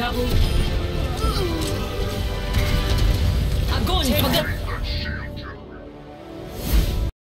Double. Agony